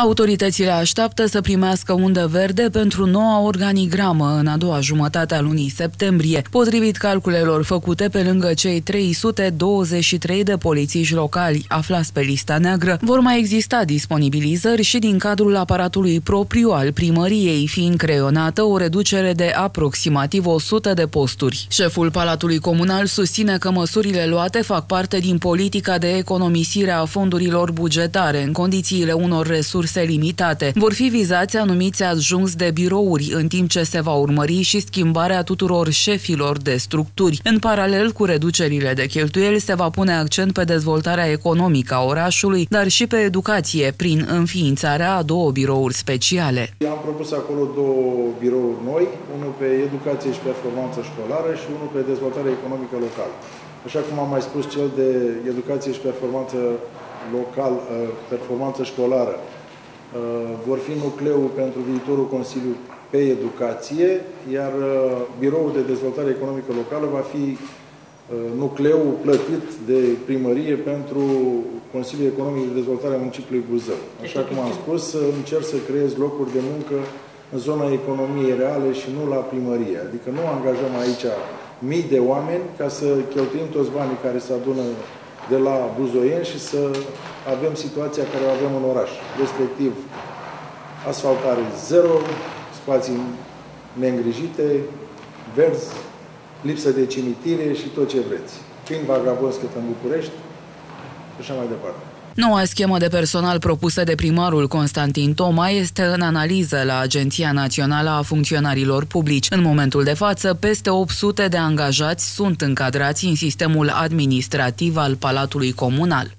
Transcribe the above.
Autoritățile așteaptă să primească undă verde pentru noua organigramă în a doua jumătate a lunii septembrie. Potrivit calculelor făcute pe lângă cei 323 de polițiști locali aflați pe lista neagră, vor mai exista disponibilizări și din cadrul aparatului propriu al primăriei, fiind creionată o reducere de aproximativ 100 de posturi. Șeful Palatului Comunal susține că măsurile luate fac parte din politica de economisire a fondurilor bugetare în condițiile unor resurse resurse limitate. Vor fi vizați anumiți adjunți de birouri, în timp ce se va urmări și schimbarea tuturor șefilor de structuri. În paralel cu reducerile de cheltuieli, se va pune accent pe dezvoltarea economică a orașului, dar și pe educație, prin înființarea a două birouri speciale. Am propus acolo două birouri noi, unul pe educație și performanță școlară și unul pe dezvoltare economică locală. Așa cum am mai spus, cel de educație și performanță local, uh, performanță școlară Uh, vor fi nucleul pentru viitorul Consiliu pe educație, iar uh, Biroul de Dezvoltare Economică Locală va fi uh, nucleul plătit de primărie pentru Consiliul Economic de Dezvoltare a municipiului Buzău. Așa cum am spus, încerc să creez locuri de muncă în zona economiei reale și nu la primărie. Adică nu angajăm aici mii de oameni ca să cheltuim toți banii care se adună de la buzoieni și să avem situația care o avem în oraș, respectiv asfaltare zero, spații neîngrijite, verzi, lipsă de cimitire și tot ce vreți. Prin vagabonzi cât în București și așa mai departe. Noua schemă de personal propusă de primarul Constantin Toma este în analiză la Agenția Națională a Funcționarilor Publici. În momentul de față, peste 800 de angajați sunt încadrați în sistemul administrativ al Palatului Comunal.